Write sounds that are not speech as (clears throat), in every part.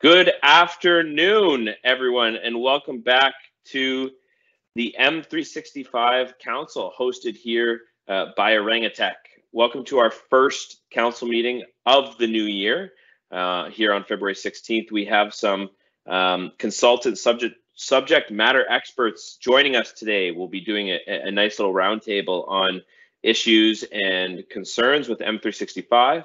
Good afternoon, everyone, and welcome back to the M365 Council hosted here uh, by Orangutech. Welcome to our first council meeting of the new year. Uh, here on February 16th, we have some um, consultant subject subject matter experts joining us today. We'll be doing a, a nice little roundtable on issues and concerns with M365.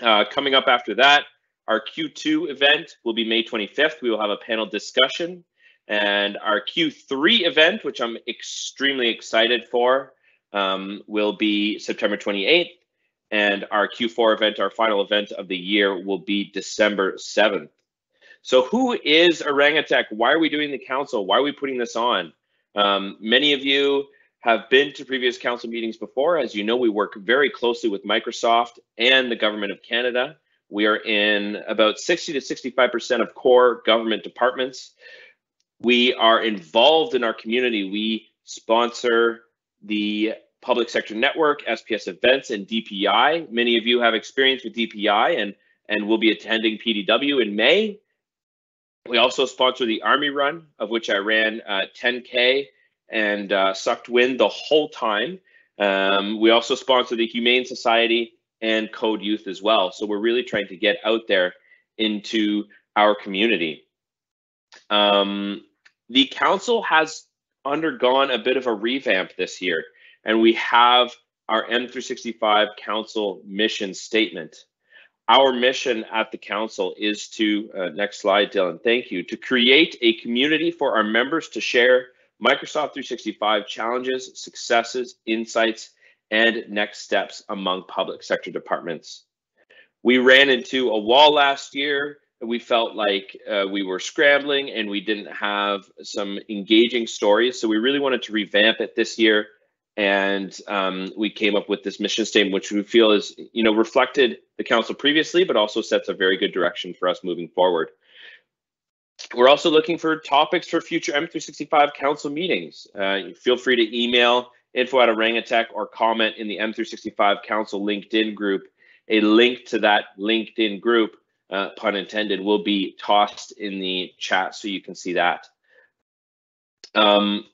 Uh, coming up after that, our Q2 event will be May 25th. We will have a panel discussion. And our Q3 event, which I'm extremely excited for, um, will be September 28th. And our Q4 event, our final event of the year, will be December 7th. So, who is Orangutech? Why are we doing the council? Why are we putting this on? Um, many of you have been to previous council meetings before. As you know, we work very closely with Microsoft and the Government of Canada. We are in about 60 to 65% of core government departments. We are involved in our community. We sponsor the Public Sector Network, SPS events, and DPI. Many of you have experience with DPI and, and will be attending PDW in May. We also sponsor the Army Run, of which I ran uh, 10K and uh, sucked wind the whole time. Um, we also sponsor the Humane Society and Code Youth as well. So we're really trying to get out there into our community. Um, the council has undergone a bit of a revamp this year, and we have our M365 council mission statement. Our mission at the council is to, uh, next slide, Dylan, thank you, to create a community for our members to share Microsoft 365 challenges, successes, insights, and next steps among public sector departments. We ran into a wall last year. And we felt like uh, we were scrambling and we didn't have some engaging stories. So we really wanted to revamp it this year. And um, we came up with this mission statement, which we feel is, you know, reflected the council previously, but also sets a very good direction for us moving forward. We're also looking for topics for future M365 council meetings. Uh, feel free to email info at Orangutech or comment in the M365 Council LinkedIn group. A link to that LinkedIn group, uh, pun intended, will be tossed in the chat so you can see that. Um,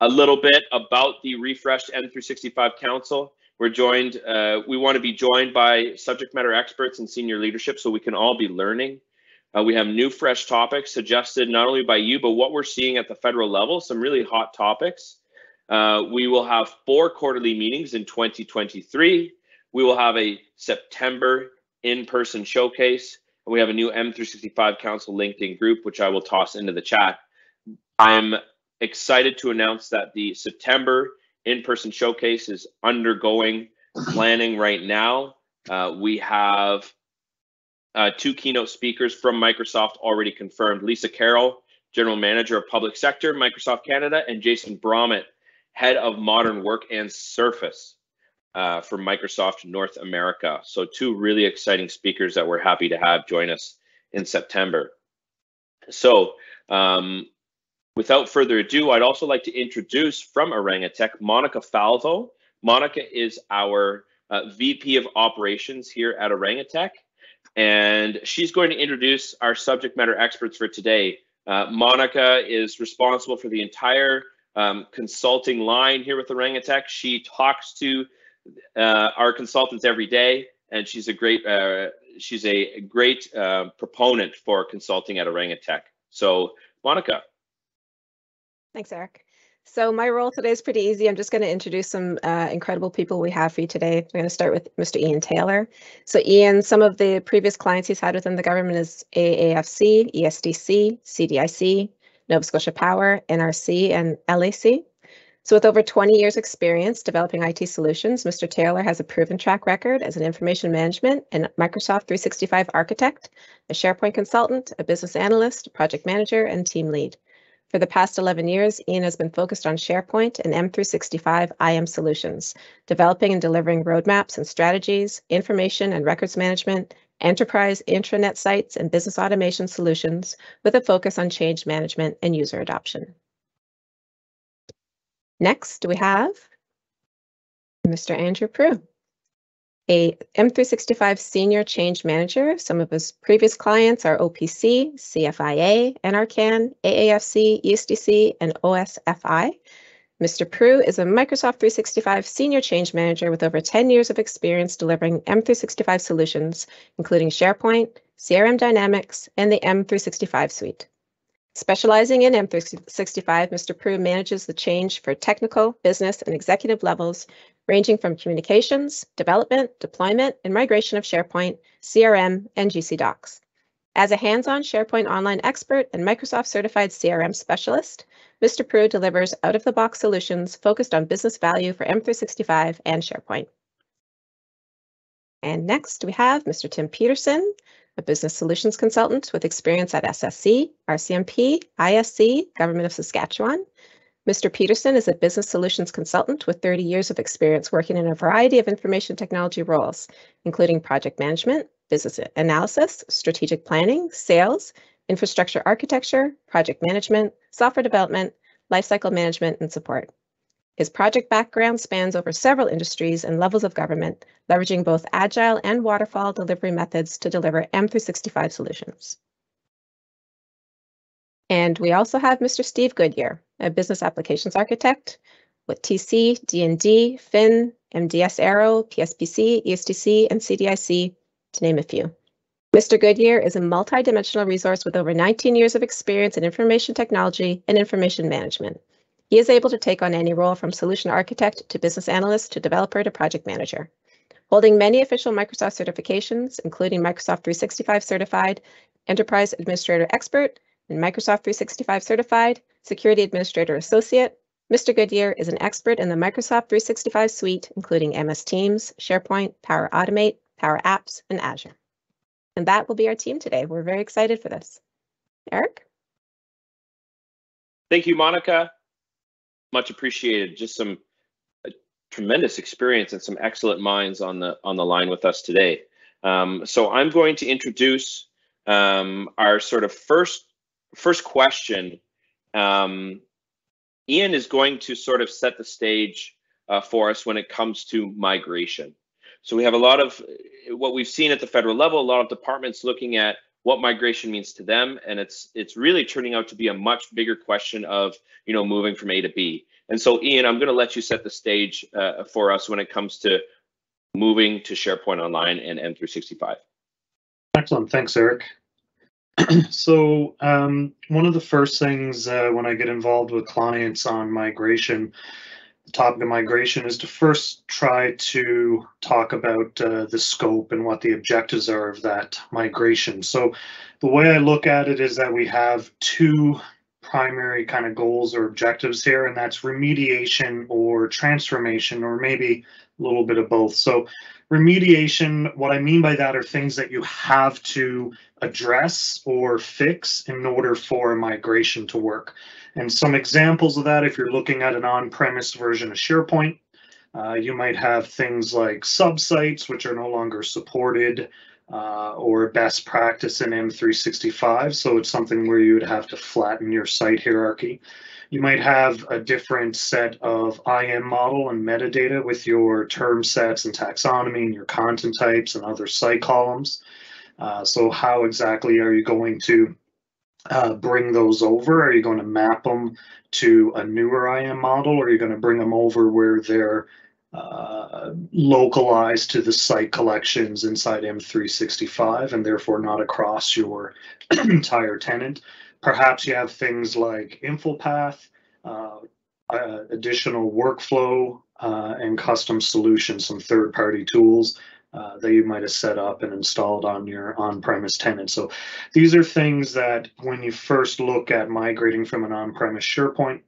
a little bit about the refreshed M365 Council. We're joined, uh, we want to be joined by subject matter experts and senior leadership so we can all be learning. Uh, we have new fresh topics suggested not only by you, but what we're seeing at the federal level, some really hot topics. Uh, we will have four quarterly meetings in 2023. We will have a September in-person showcase. And we have a new M365 Council LinkedIn group, which I will toss into the chat. I'm excited to announce that the September in-person showcase is undergoing planning right now. Uh, we have uh, two keynote speakers from Microsoft already confirmed. Lisa Carroll, General Manager of Public Sector, Microsoft Canada, and Jason Bromett, head of modern work and Surface uh, for Microsoft North America. So, two really exciting speakers that we're happy to have join us in September. So, um, without further ado, I'd also like to introduce from Orangutech Monica Falvo. Monica is our uh, VP of Operations here at Orangutech, and she's going to introduce our subject matter experts for today. Uh, Monica is responsible for the entire um, consulting line here with Orangutech. She talks to uh, our consultants every day, and she's a great uh, she's a great uh, proponent for consulting at Orangutech. So, Monica. Thanks, Eric. So my role today is pretty easy. I'm just going to introduce some uh, incredible people we have for you today. I'm going to start with Mr. Ian Taylor. So Ian, some of the previous clients he's had within the government is AAFC, ESDC, CDIC, Nova Scotia Power, NRC, and LAC. So with over 20 years experience developing IT solutions, Mr. Taylor has a proven track record as an information management and Microsoft 365 architect, a SharePoint consultant, a business analyst, project manager, and team lead. For the past 11 years, Ian has been focused on SharePoint and M365 IM solutions, developing and delivering roadmaps and strategies, information and records management, enterprise intranet sites, and business automation solutions with a focus on change management and user adoption. Next, we have Mr. Andrew Proulx. a M365 Senior Change Manager. Some of his previous clients are OPC, CFIA, NRCan, AAFC, ESDC, and OSFI. Mr. Proulx is a Microsoft 365 Senior Change Manager with over 10 years of experience delivering M365 solutions, including SharePoint, CRM Dynamics, and the M365 suite. Specializing in M365, Mr. Proulx manages the change for technical, business, and executive levels, ranging from communications, development, deployment, and migration of SharePoint, CRM, and GC Docs. As a hands-on SharePoint Online expert and Microsoft certified CRM specialist, Mr. Proulx delivers out-of-the-box solutions focused on business value for M365 and SharePoint. And next we have Mr. Tim Peterson, a business solutions consultant with experience at SSC, RCMP, ISC, Government of Saskatchewan. Mr. Peterson is a business solutions consultant with 30 years of experience working in a variety of information technology roles, including project management, business analysis, strategic planning, sales, infrastructure architecture, project management, software development, lifecycle management, and support. His project background spans over several industries and levels of government, leveraging both agile and waterfall delivery methods to deliver M365 solutions. And we also have Mr. Steve Goodyear, a business applications architect with TC, D&D, Fin, MDS Aero, PSPC, ESDC, and CDIC, to name a few. Mr. Goodyear is a multidimensional resource with over 19 years of experience in information technology and information management. He is able to take on any role from solution architect to business analyst to developer to project manager. Holding many official Microsoft certifications, including Microsoft 365 Certified Enterprise Administrator Expert and Microsoft 365 Certified Security Administrator Associate, Mr. Goodyear is an expert in the Microsoft 365 suite, including MS Teams, SharePoint, Power Automate, Power Apps, and Azure. And that will be our team today. We're very excited for this. Eric? Thank you, Monica. Much appreciated. Just some uh, tremendous experience and some excellent minds on the on the line with us today. Um, so I'm going to introduce um, our sort of first first question. Um, Ian is going to sort of set the stage uh, for us when it comes to migration. So we have a lot of what we've seen at the federal level, a lot of departments looking at what migration means to them, and it's it's really turning out to be a much bigger question of you know moving from A to B. And so, Ian, I'm going to let you set the stage uh, for us when it comes to moving to SharePoint Online and M365. Excellent, thanks, Eric. (clears throat) so um, one of the first things uh, when I get involved with clients on migration topic of migration is to first try to talk about uh, the scope and what the objectives are of that migration. So the way I look at it is that we have two primary kind of goals or objectives here, and that's remediation or transformation, or maybe a little bit of both. So remediation, what I mean by that are things that you have to address or fix in order for a migration to work. And some examples of that, if you're looking at an on-premise version of SharePoint, uh, you might have things like subsites, which are no longer supported, uh, or best practice in M365. So it's something where you would have to flatten your site hierarchy. You might have a different set of IM model and metadata with your term sets and taxonomy and your content types and other site columns. Uh, so how exactly are you going to uh, bring those over? Are you going to map them to a newer IAM model, or are you going to bring them over where they're uh, localized to the site collections inside M365 and therefore not across your (clears throat) entire tenant? Perhaps you have things like InfoPath, uh, uh, additional workflow uh, and custom solutions, some third-party tools uh, that you might have set up and installed on your on-premise tenant. So these are things that when you first look at migrating from an on-premise SharePoint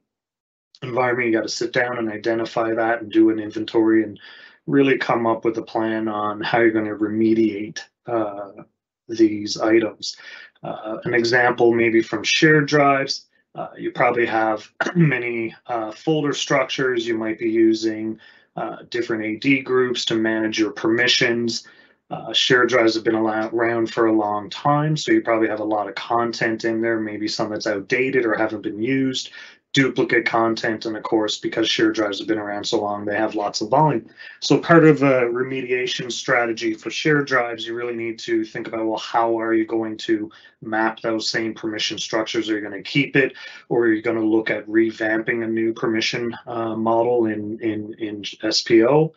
environment, you got to sit down and identify that and do an inventory and really come up with a plan on how you're going to remediate uh, these items. Uh, an example maybe from shared drives, uh, you probably have (clears throat) many uh, folder structures you might be using uh, different AD groups to manage your permissions. Uh, shared drives have been around for a long time, so you probably have a lot of content in there, maybe some that's outdated or haven't been used. Duplicate content. And of course, because shared drives have been around so long, they have lots of volume. So part of a remediation strategy for shared drives, you really need to think about, well, how are you going to map those same permission structures? Are you going to keep it or are you going to look at revamping a new permission uh, model in, in, in SPO?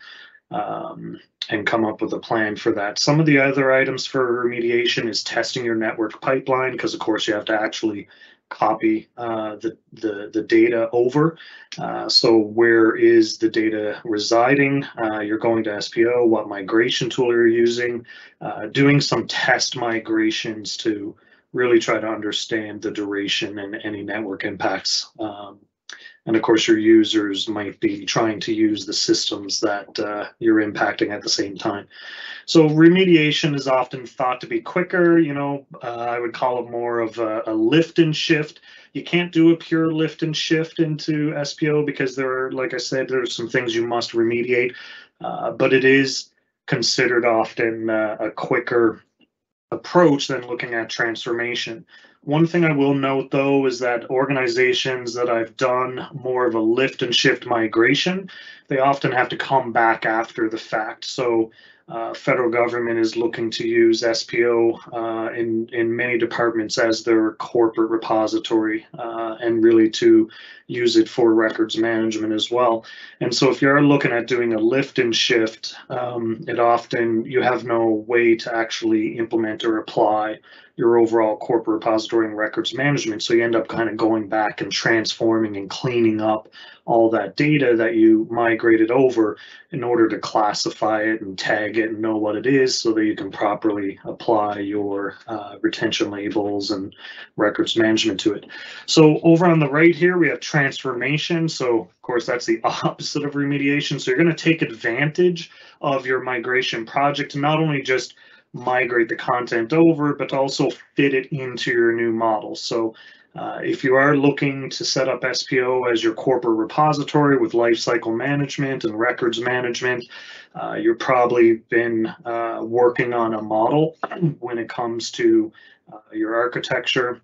Um, and come up with a plan for that. Some of the other items for remediation is testing your network pipeline, because of course you have to actually copy uh, the, the, the data over. Uh, so where is the data residing? Uh, you're going to SPO, what migration tool you're using? Uh, doing some test migrations to really try to understand the duration and any network impacts um, and of course, your users might be trying to use the systems that uh, you're impacting at the same time. So remediation is often thought to be quicker. You know, uh, I would call it more of a, a, lift and shift. You can't do a pure lift and shift into SPO because there are, like I said, there's some things you must remediate, uh, but it is considered often uh, a quicker approach than looking at transformation. One thing I will note though is that organizations that I've done more of a lift and shift migration, they often have to come back after the fact. So uh, federal government is looking to use SPO uh, in in many departments as their corporate repository, uh, and really to use it for records management as well. And so, if you're looking at doing a lift and shift, um, it often you have no way to actually implement or apply your overall corporate repository and records management. So you end up kind of going back and transforming and cleaning up all that data that you migrated over in order to classify it and tag it and know what it is so that you can properly apply your uh, retention labels and records management to it. So over on the right here, we have transformation. So of course, that's the (laughs) opposite of remediation. So you're going to take advantage of your migration project to not only just migrate the content over, but also fit it into your new model. So uh, if you are looking to set up SPO as your corporate repository with lifecycle management and records management, uh, you've probably been uh, working on a model when it comes to uh, your architecture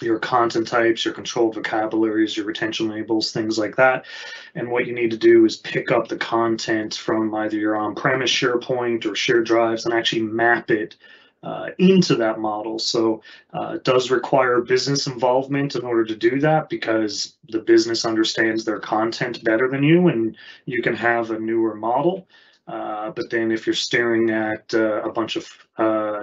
your content types, your controlled vocabularies, your retention labels, things like that. And what you need to do is pick up the content from either your on-premise SharePoint or shared drives and actually map it uh, into that model. So uh, it does require business involvement in order to do that because the business understands their content better than you and you can have a newer model. Uh, but then if you're staring at uh, a bunch of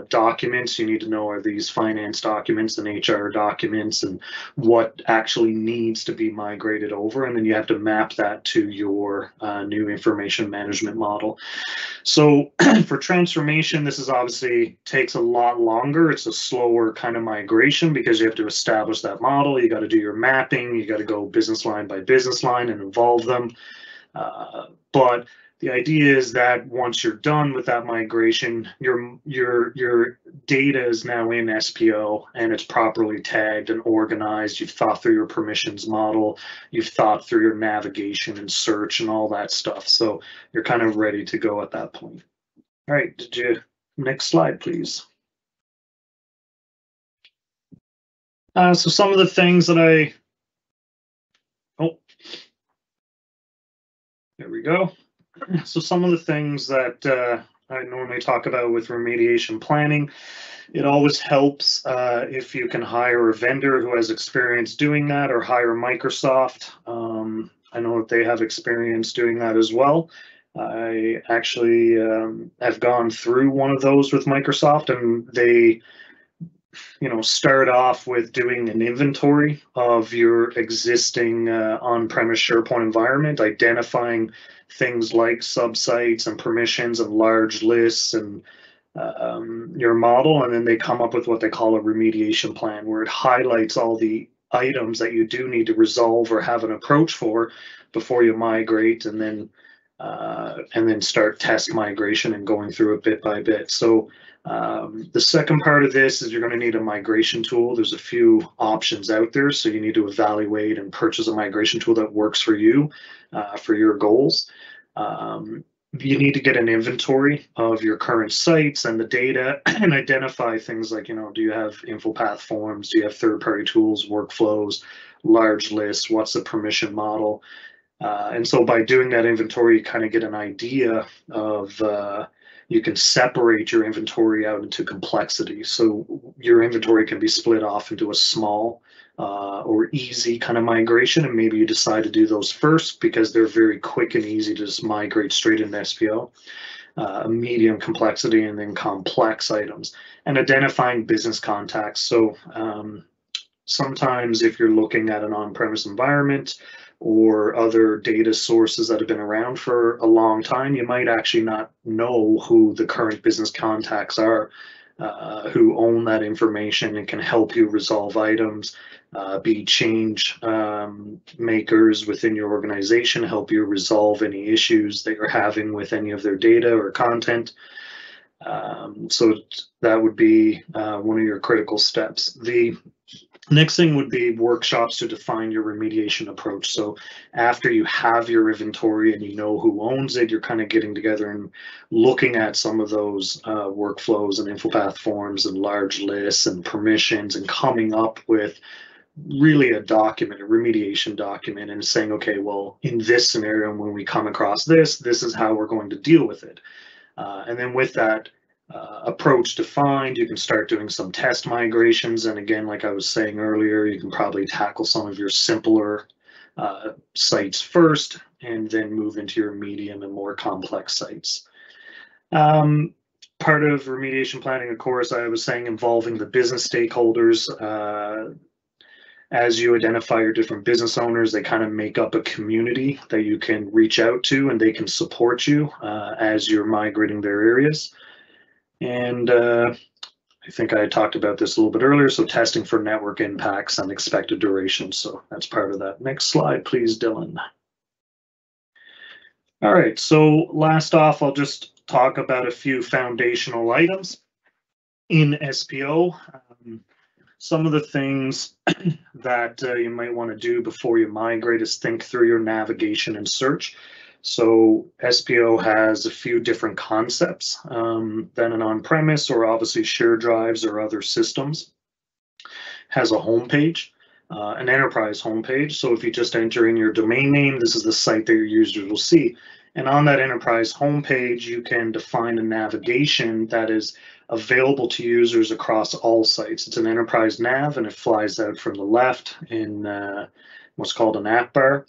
documents, you need to know are these finance documents and HR documents and what actually needs to be migrated over. And then you have to map that to your uh, new information management model. So (clears throat) for transformation, this is obviously takes a lot longer. It's a slower kind of migration because you have to establish that model. You got to do your mapping. You got to go business line by business line and involve them. Uh, but the idea is that once you're done with that migration, your your your data is now in SPO and it's properly tagged and organized. You've thought through your permissions model, you've thought through your navigation and search and all that stuff. So you're kind of ready to go at that point. All right, did you next slide, please? Uh, so some of the things that I oh there we go. So some of the things that uh, I normally talk about with remediation planning, it always helps uh, if you can hire a vendor who has experience doing that or hire Microsoft. Um, I know that they have experience doing that as well. I actually um, have gone through one of those with Microsoft and they you know, start off with doing an inventory of your existing uh, on-premise SharePoint environment, identifying things like subsites and permissions and large lists and um, your model, and then they come up with what they call a remediation plan, where it highlights all the items that you do need to resolve or have an approach for before you migrate, and then uh, and then start test migration and going through it bit by bit. So um, the second part of this is you're going to need a migration tool. There's a few options out there, so you need to evaluate and purchase a migration tool that works for you, uh, for your goals. Um, you need to get an inventory of your current sites and the data (clears throat) and identify things like, you know, do you have InfoPath forms? Do you have third-party tools, workflows? large lists, what's the permission model. Uh, and so by doing that inventory, you kind of get an idea of uh, you can separate your inventory out into complexity. So your inventory can be split off into a small uh, or easy kind of migration, and maybe you decide to do those first because they're very quick and easy to just migrate straight into SPO. Uh, medium complexity and then complex items and identifying business contacts. So um, sometimes if you're looking at an on-premise environment, or other data sources that have been around for a long time, you might actually not know who the current business contacts are, uh, who own that information and can help you resolve items, uh, be change um, makers within your organization, help you resolve any issues that you're having with any of their data or content. Um, so that would be uh, one of your critical steps. The Next thing would be workshops to define your remediation approach. So after you have your inventory and you know who owns it, you're kind of getting together and looking at some of those uh, workflows and infopath forms and large lists and permissions and coming up with really a document, a remediation document, and saying, okay, well, in this scenario, when we come across this, this is how we're going to deal with it. Uh, and then with that, uh, approach defined, you can start doing some test migrations. And again, like I was saying earlier, you can probably tackle some of your simpler uh, sites first and then move into your medium and more complex sites. Um, part of remediation planning, of course, I was saying involving the business stakeholders. Uh, as you identify your different business owners, they kind of make up a community that you can reach out to and they can support you uh, as you're migrating their areas. And uh, I think I talked about this a little bit earlier. So testing for network impacts and expected duration. So that's part of that. Next slide, please, Dylan. All right, so last off, I'll just talk about a few foundational items in SPO. Um, some of the things (clears throat) that uh, you might want to do before you migrate is think through your navigation and search. So SPO has a few different concepts um, than an on-premise or obviously shared drives or other systems. Has a homepage, uh, an enterprise homepage. So if you just enter in your domain name, this is the site that your users will see. And on that enterprise homepage, you can define a navigation that is available to users across all sites. It's an enterprise nav and it flies out from the left in uh, what's called an app bar.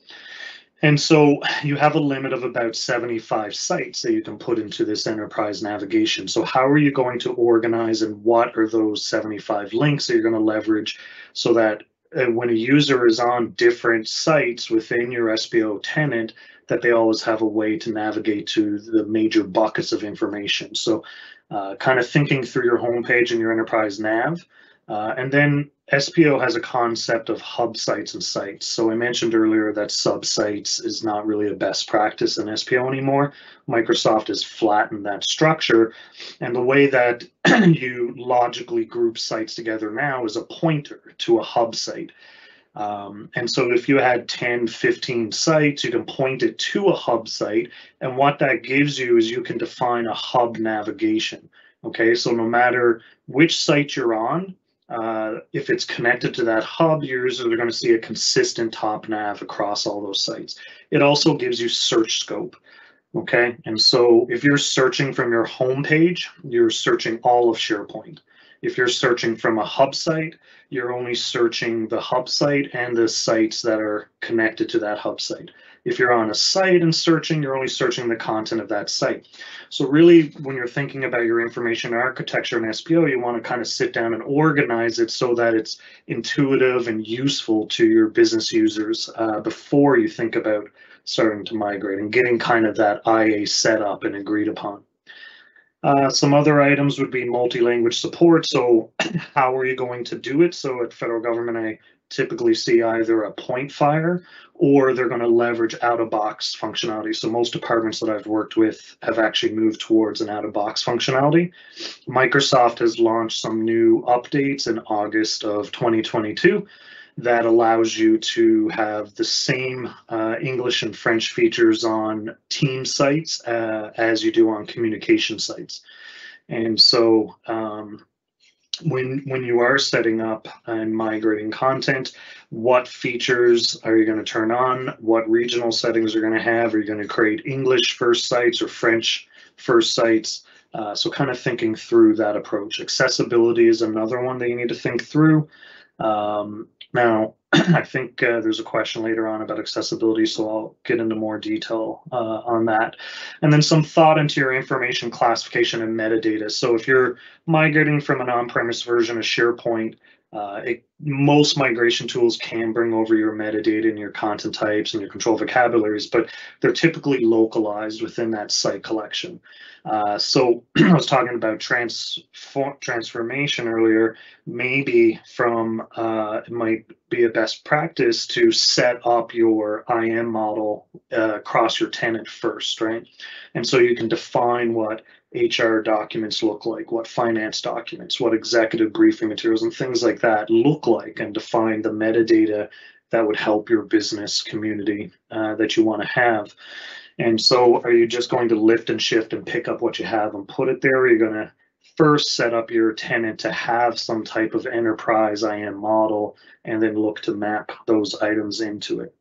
And so you have a limit of about 75 sites that you can put into this enterprise navigation. So how are you going to organize and what are those 75 links that you're going to leverage so that uh, when a user is on different sites within your SPO tenant, that they always have a way to navigate to the major buckets of information. So uh, kind of thinking through your homepage and your enterprise nav, uh, and then SPO has a concept of hub sites and sites. So I mentioned earlier that sub sites is not really a best practice in SPO anymore. Microsoft has flattened that structure. And the way that (clears throat) you logically group sites together now is a pointer to a hub site. Um, and so if you had 10, 15 sites, you can point it to a hub site. And what that gives you is you can define a hub navigation. Okay, so no matter which site you're on, uh, if it's connected to that hub, users are going to see a consistent top nav across all those sites. It also gives you search scope. Okay, and so if you're searching from your home page, you're searching all of SharePoint. If you're searching from a hub site, you're only searching the hub site and the sites that are connected to that hub site. If you're on a site and searching, you're only searching the content of that site. So really, when you're thinking about your information architecture in SPO, you want to kind of sit down and organize it so that it's intuitive and useful to your business users uh, before you think about starting to migrate and getting kind of that IA set up and agreed upon. Uh, some other items would be multi-language support. So (clears throat) how are you going to do it? So at federal government, I typically see either a PointFire or they're going to leverage out of box functionality. So most departments that I've worked with have actually moved towards an out of box functionality. Microsoft has launched some new updates in August of 2022 that allows you to have the same uh, English and French features on team sites uh, as you do on communication sites. And so um, when when you are setting up and migrating content, what features are you going to turn on? What regional settings are going to have? Are you going to create English first sites or French first sites? Uh, so kind of thinking through that approach. Accessibility is another one that you need to think through. Um, now, (clears throat) I think uh, there's a question later on about accessibility, so I'll get into more detail uh, on that. And then some thought into your information classification and metadata. So if you're migrating from an on-premise version of SharePoint, uh, it, most migration tools can bring over your metadata and your content types and your control vocabularies, but they're typically localized within that site collection. Uh, so (clears throat) I was talking about transform transformation earlier. Maybe from uh, it might be a best practice to set up your IM model uh, across your tenant first, right? And so you can define what HR documents look like, what finance documents, what executive briefing materials and things like that look like, and define the metadata that would help your business community uh, that you want to have. And so are you just going to lift and shift and pick up what you have and put it there? Or are you going to first set up your tenant to have some type of enterprise IAM model and then look to map those items into it?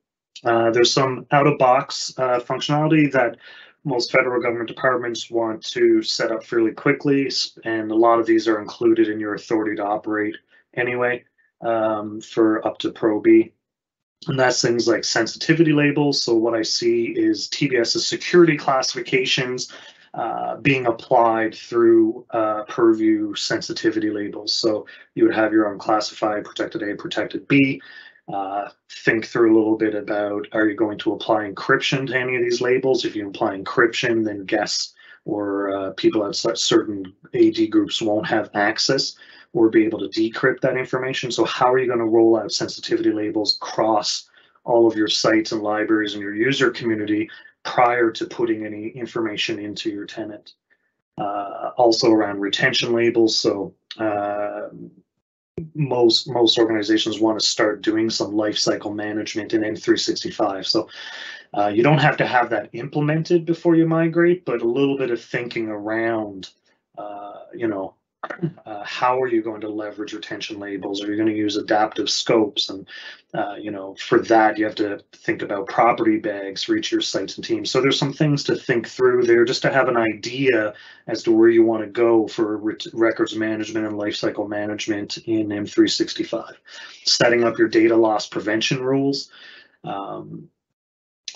Uh, there's some out of box uh, functionality that most federal government departments want to set up fairly quickly, and a lot of these are included in your authority to operate anyway um, for up to Pro B. And that's things like sensitivity labels. So what I see is TBS's security classifications uh, being applied through uh, Purview sensitivity labels. So you would have your own classified protected A, protected B. Uh, think through a little bit about are you going to apply encryption to any of these labels? If you apply encryption, then guests or uh, people outside certain AD groups won't have access or be able to decrypt that information. So how are you going to roll out sensitivity labels across all of your sites and libraries and your user community prior to putting any information into your tenant? Uh, also around retention labels. So uh, most most organizations want to start doing some life cycle management in M365. So uh, you don't have to have that implemented before you migrate, but a little bit of thinking around, uh, you know, uh, how are you going to leverage retention labels? Are you going to use adaptive scopes? And, uh, you know, for that, you have to think about property bags for each of your sites and teams. So there's some things to think through there just to have an idea as to where you want to go for re records management and lifecycle management in M365. Setting up your data loss prevention rules. Um,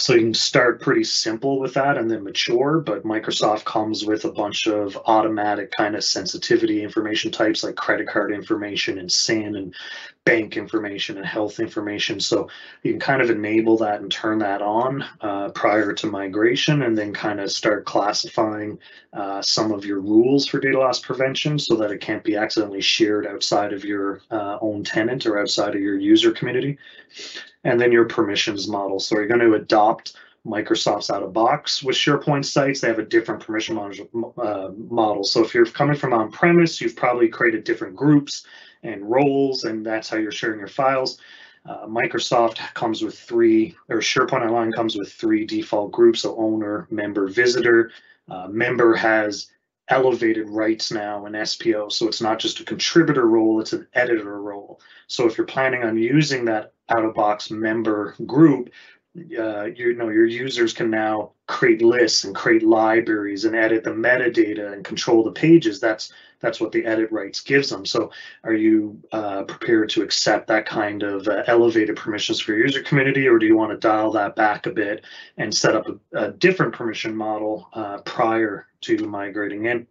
so you can start pretty simple with that and then mature, but Microsoft comes with a bunch of automatic kind of sensitivity information types like credit card information and SIN and bank information and health information. So you can kind of enable that and turn that on uh, prior to migration and then kind of start classifying uh, some of your rules for data loss prevention so that it can't be accidentally shared outside of your uh, own tenant or outside of your user community and then your permissions model. So you're going to adopt Microsoft's out of box with SharePoint sites. They have a different permission uh, model. So if you're coming from on premise, you've probably created different groups and roles, and that's how you're sharing your files. Uh, Microsoft comes with three, or SharePoint Online comes with three default groups, so owner, member, visitor. Uh, member has elevated rights now in SPO. So it's not just a contributor role, it's an editor role. So if you're planning on using that out of box member group, uh, you know your users can now create lists and create libraries and edit the metadata and control the pages. That's that's what the edit rights gives them. So are you uh, prepared to accept that kind of uh, elevated permissions for your user community, or do you want to dial that back a bit and set up a, a different permission model uh, prior to migrating in?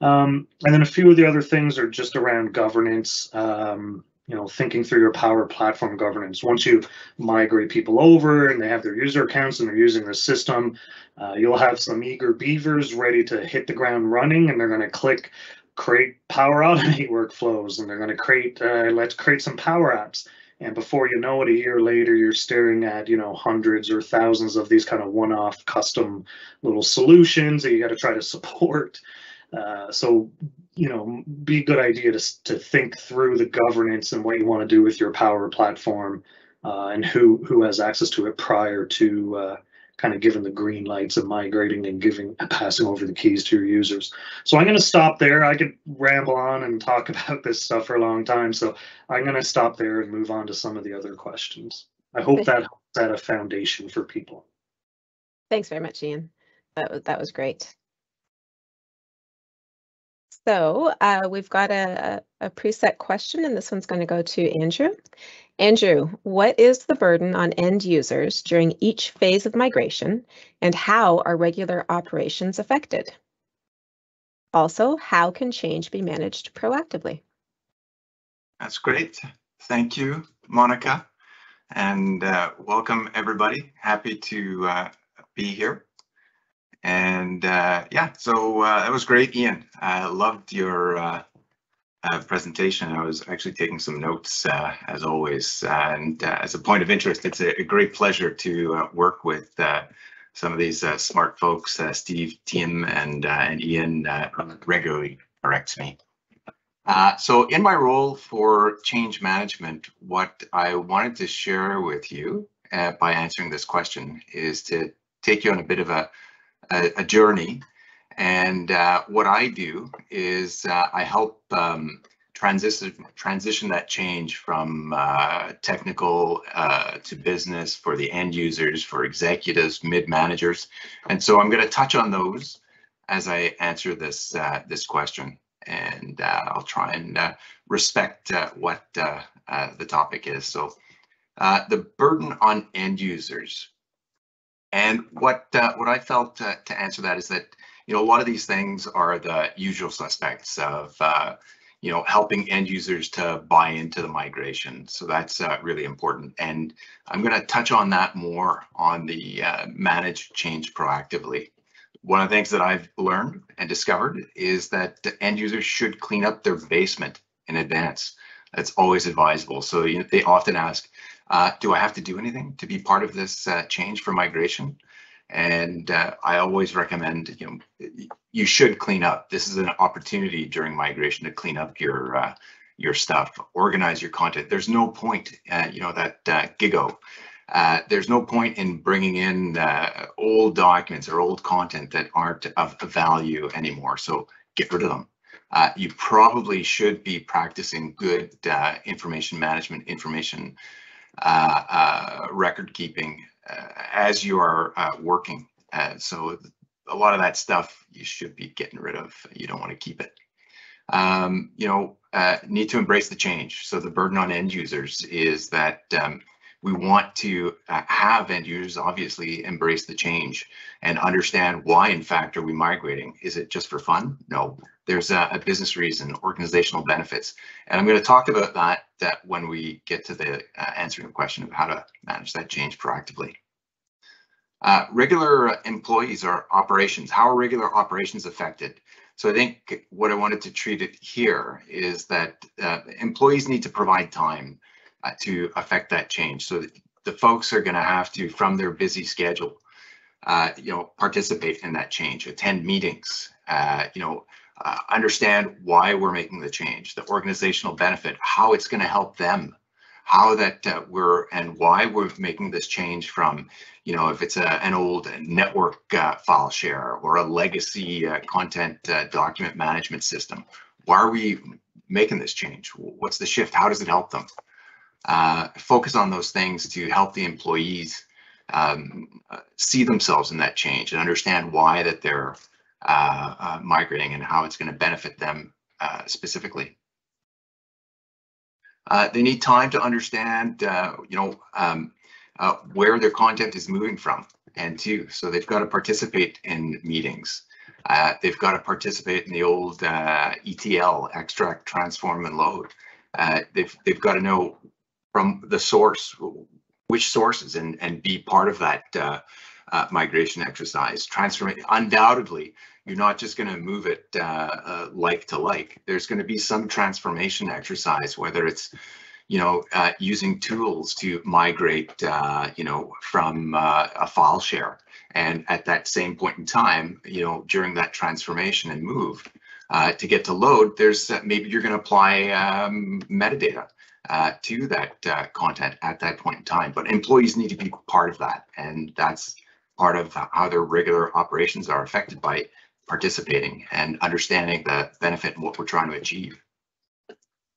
Um, and then a few of the other things are just around governance. Um, you know, thinking through your Power Platform governance. Once you migrate people over and they have their user accounts and they're using the system, uh, you'll have some eager beavers ready to hit the ground running, and they're going to click create Power (laughs) Automate workflows, and they're going to create uh, let's create some Power Apps. And before you know it, a year later, you're staring at you know hundreds or thousands of these kind of one-off custom little solutions that you got to try to support. Uh, so you know, be a good idea to, to think through the governance and what you want to do with your Power Platform uh, and who who has access to it prior to uh, kind of giving the green lights and migrating and giving passing over the keys to your users. So I'm going to stop there. I could ramble on and talk (laughs) about this stuff for a long time. So I'm going to stop there and move on to some of the other questions. I hope that helps set a foundation for people. Thanks very much, Ian. That was that was great. So uh, we've got a, a preset question, and this one's going to go to Andrew. Andrew, what is the burden on end users during each phase of migration, and how are regular operations affected? Also, how can change be managed proactively? That's great. Thank you, Monica, and uh, welcome everybody. Happy to uh, be here. And uh, yeah, so uh, that was great, Ian. I loved your uh, uh, presentation. I was actually taking some notes uh, as always. And uh, as a point of interest, it's a, a great pleasure to work with some of these smart folks, Steve, Tim, and, and Ian regularly corrects me. Uh, so in my role for change management, what I wanted to share with you uh, by answering this question is to take you on a bit of a a, a journey. And uh, what I do is uh, I help um, transition transition that change from uh, technical uh, to business for the end users, for executives, mid managers, and so I'm going to touch on those as I answer this uh, this question, and uh, I'll try and respect what the topic is. So, the burden on end users and what uh, what I felt to answer that is that you know a lot of these things are the usual suspects of uh, you know helping end users to buy into the migration. So that's uh, really important. And I'm going to touch on that more on the uh, manage change proactively. One of the things that I've learned and discovered is that end users should clean up their basement in advance. That's always advisable. So you know, they often ask, uh, do I have to do anything to be part of this uh, change for migration? And uh, I always recommend, you know, you should clean up. This is an opportunity during migration to clean up your uh, your stuff, organize your content. There's no point, uh, you know, that uh, GIGO. there's no point in bringing in old documents or old content that aren't of value anymore. So get rid of them. Uh, you probably should be practicing good uh, information management, information record keeping uh, as you are working. so a lot of that stuff you should be getting rid of. You don't want to keep it. Um, you know, uh, need to embrace the change. So the burden on end users is that um, we want to uh, have end users obviously embrace the change and understand why in fact are we migrating is it just for fun no there's a, a business reason organizational benefits. And i'm going to talk about that that when we get to the uh, answering the question of how to manage that change proactively. Uh, regular employees or operations. How are regular operations affected? So I think what I wanted to treat it here is that uh, employees need to provide time uh, to affect that change. So the folks are going to have to, from their busy schedule, uh, you know, participate in that change, attend meetings, uh, you know, uh, understand why we're making the change, the organizational benefit, how it's going to help them, how that uh, we're and why we're making this change from, you know, if it's a, an old network uh, file share or a legacy content document management system, why are we making this change? What's the shift? How does it help them? uh, focus on those things to help the employees um, see themselves in that change and understand why that they're uh, uh, migrating and how it's going to benefit them uh, specifically. Uh, they need time to understand, uh, you know, um, where their content is moving from and to. So they've got to participate in meetings. they've got to participate in the old ETL, extract, transform, and load. they've they've got to know from the source, which sources, and and be part of that uh, uh, migration exercise. Transformation, undoubtedly, you're not just going to move it uh, uh, like to like. There's going to be some transformation exercise, whether it's you know, uh, using tools to migrate, uh, you know, from uh, a file share. And at that same point in time, you know, during that transformation and move uh, to get to load, there's uh, maybe you're going to apply um, metadata uh, to that content at that point in time. But employees need to be part of that, and that's part of how their regular operations are affected by participating and understanding the benefit and what we're trying to achieve.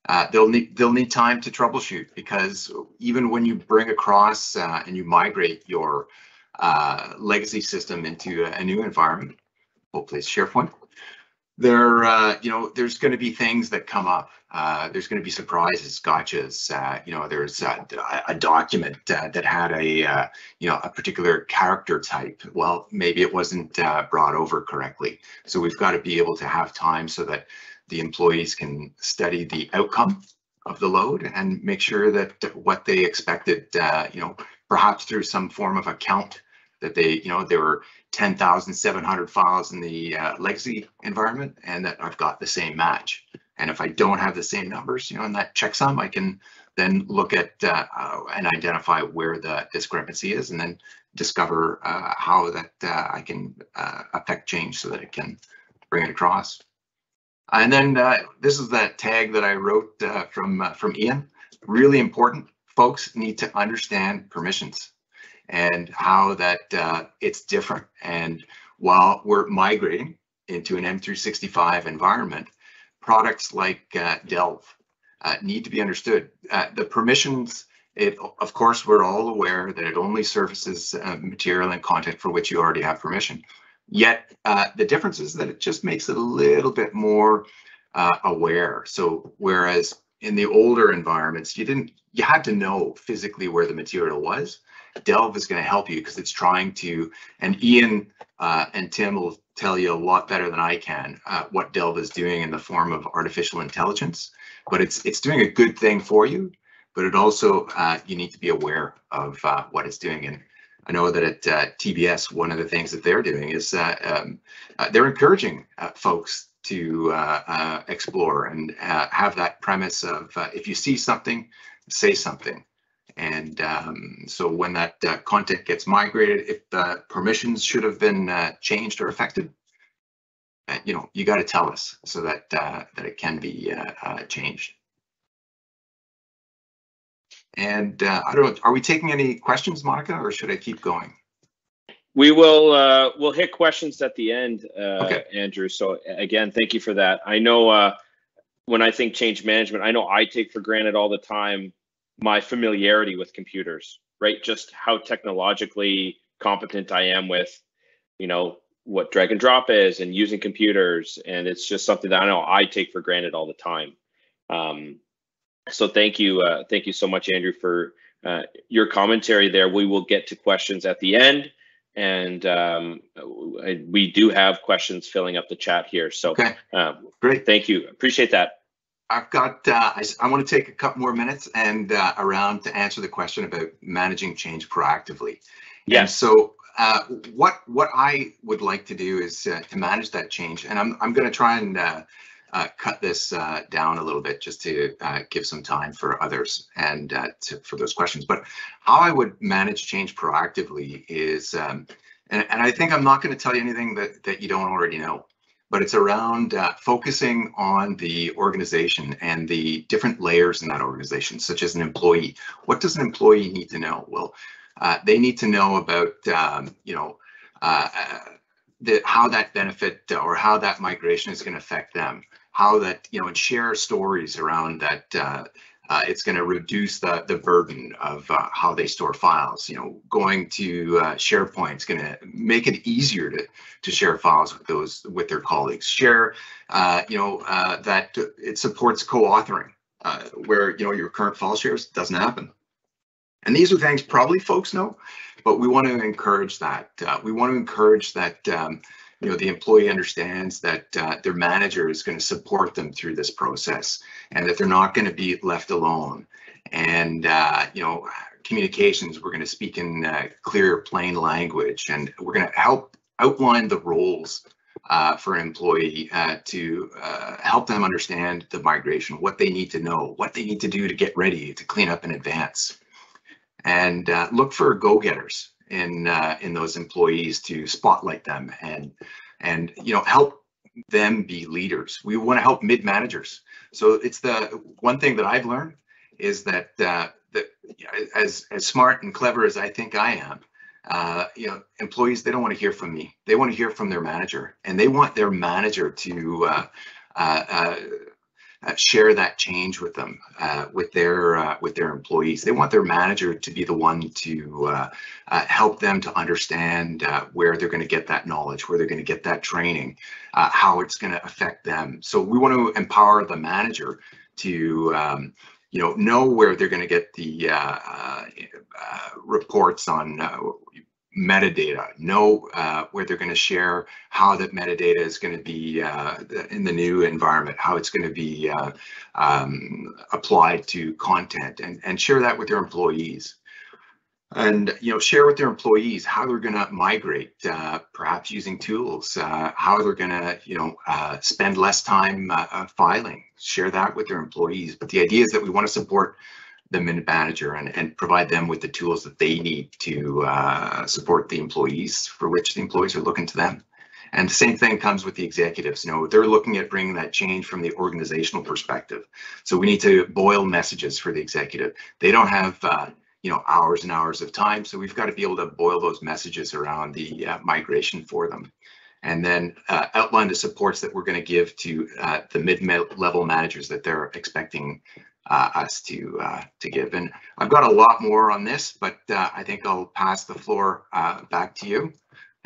Uh, they'll need they'll need time to troubleshoot because even when you bring across uh, and you migrate your uh, legacy system into a, a, new environment, hopefully it's SharePoint, there uh, you know there's going to be things that come up. Uh, there's going to be surprises, gotchas. Uh, you know, there's a, a document that had a you know a particular character type. Well, maybe it wasn't brought over correctly, so we've got to be able to have time so that the employees can study the outcome of the load and make sure that what they expected, uh, you know, perhaps through some form of account that they, you know, there were 10,700 files in the uh, legacy environment and that I've got the same match. And if I don't have the same numbers, you know, in that checksum, I can then look at uh, uh, and identify where the discrepancy is and then discover uh, how that uh, I can uh, affect change so that it can bring it across. And then uh, this is that tag that I wrote from from Ian. Really important. Folks need to understand permissions and how that it's different. And while we're migrating into an M365 environment, products like uh, Delve uh, need to be understood. the permissions it, of course, we're all aware that it only surfaces uh, material and content for which you already have permission. Yet uh, the difference is that it just makes it a little bit more uh, aware. So whereas in the older environments, you didn't, you had to know physically where the material was. Delve is going to help you because it's trying to, and Ian uh, and Tim will tell you a lot better than I can uh, what Delve is doing in the form of artificial intelligence. But it's it's doing a good thing for you, but it also uh, you need to be aware of uh, what it's doing. And I know that at uh, TBS, one of the things that they're doing is uh, um, uh, they're encouraging folks to explore and have that premise of if you see something, say something. And um, so when that content gets migrated, if the permissions should have been changed or affected, you know, you got to tell us so that that it can be changed. And uh, I don't know, are we taking any questions, Monica, or should I keep going? We will uh, we'll hit questions at the end, uh, okay. Andrew. So again, thank you for that. I know uh, when I think change management, I know I take for granted all the time my familiarity with computers, right? Just how technologically competent I am with, you know, what drag and drop is and using computers. And it's just something that I know I take for granted all the time. Um, so thank you, uh, thank you so much, Andrew, for uh, your commentary there. We will get to questions at the end, and um, we do have questions filling up the chat here. So okay. Um, great, thank you, appreciate that. I've got, uh, I, I want to take a couple more minutes and uh, around to answer the question about managing change proactively. Yeah. And so uh, what what I would like to do is uh, to manage that change, and I'm I'm going to try and uh, uh, cut this uh, down a little bit just to uh, give some time for others and uh, to, for those questions. But how I would manage change proactively is, um, and, and, I think I'm not going to tell you anything that, that you don't already know, but it's around uh, focusing on the organization and the different layers in that organization, such as an employee. What does an employee need to know? Well, uh, they need to know about, um, you know, the, how that benefit or how that migration is going to affect them how that you know and share stories around that uh, it's going to reduce the the burden of uh, how they store files. You know, going to uh, SharePoint is going to make it easier to to share files with those with their colleagues. Share, uh, you know, uh, that it supports co-authoring, uh, where you know your current file shares doesn't happen. And these are things probably folks know, but we want to encourage that. we want to encourage that. Um, you know the employee understands that uh, their manager is going to support them through this process and that they're not going to be left alone. And uh, you know communications we're going to speak in uh, clear plain language and we're going to help outline the roles uh, for an employee uh, to uh, help them understand the migration what they need to know what they need to do to get ready to clean up in advance. And look for go-getters in uh, in those employees to spotlight them and and you know help them be leaders. We want to help mid managers. So it's the one thing that I've learned is that uh, that as as smart and clever as I think I am, uh, you know, employees, they don't want to hear from me. They want to hear from their manager and they want their manager to uh, uh, uh, uh share that change with them, uh, with their with their employees. They want their manager to be the one to help them to understand where they're going to get that knowledge, where they're going to get that training, how it's going to affect them. So we want to empower the manager to um, you know, know where they're going to get the uh, uh, uh, reports on uh, metadata, know uh, where they're going to share how that metadata is going to be uh, in the new environment, how it's going to be um, applied to content, and, and share that with their employees. And you know share with their employees how they're going to migrate uh, perhaps using tools uh, how they're going to you know uh, spend less time uh, uh, filing. Share that with their employees. But the idea is that we want to support the manager and, and provide them with the tools that they need to uh, support the employees for which the employees are looking to them and the same thing comes with the executives you know they're looking at bringing that change from the organizational perspective so we need to boil messages for the executive they don't have you know, hours and hours of time. So we've got to be able to boil those messages around the uh, migration for them. And then uh, outline the supports that we're going to give to uh, the mid-level managers that they're expecting uh, us to uh, to give. And I've got a lot more on this, but uh, I think I'll pass the floor back to you.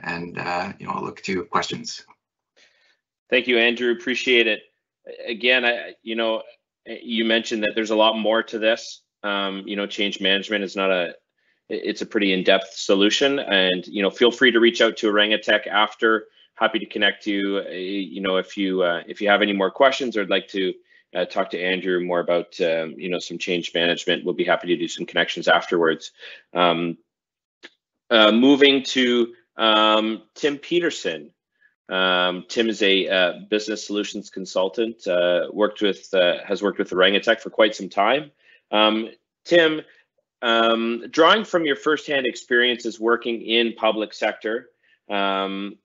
And you know, I'll look to questions. Thank you, Andrew. Appreciate it. Again, I you know, you mentioned that there's a lot more to this. Um, you know, change management is not a it's a pretty in-depth solution and you know feel free to reach out to Orangutech after happy to connect you uh, you know if you uh, if you have any more questions or would like to uh, talk to Andrew more about um, you know some change management. We'll be happy to do some connections afterwards. Um, uh, moving to um, Tim Peterson. Um, Tim is a uh, business solutions consultant uh, worked with has worked with Orangutech for quite some time. Um, Tim, drawing from your firsthand experiences working in public sector, um,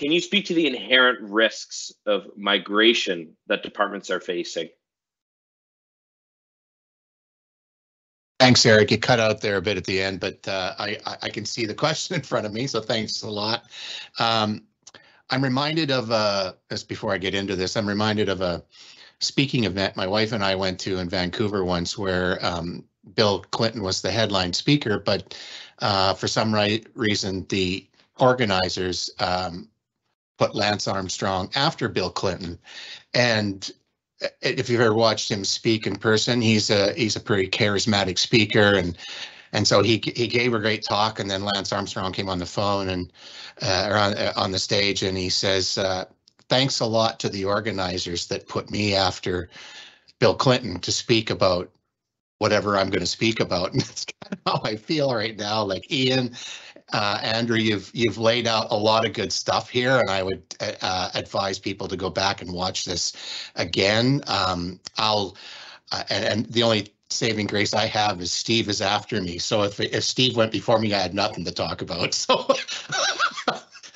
can you speak to the inherent risks of migration that departments are facing? Thanks, Eric. You cut out there a bit at the end, but uh, I, I can see the question (laughs) in front of me, so thanks a lot. Um, I'm reminded of, uh, just before I get into this, I'm reminded of a speaking event my wife and I went to in Vancouver once where um, Bill Clinton was the headline speaker, but uh, for some right reason, the organizers um, put Lance Armstrong after Bill Clinton. And if you've ever watched him speak in person, he's a he's a pretty charismatic speaker and and so he he gave a great talk and then Lance Armstrong came on the phone and uh, or on, uh, on the stage and he says uh, thanks a lot to the organizers that put me after Bill Clinton to speak about whatever I'm going to speak about. (laughs) And that's kind of how I feel right now. Like Ian, uh, Andrew, you've you've laid out a lot of good stuff here, and I would uh, advise people to go back and watch this again. Um, I'll uh, and, and the only saving grace I have is Steve is after me. So if if Steve went before me, I had nothing to talk about. (laughs)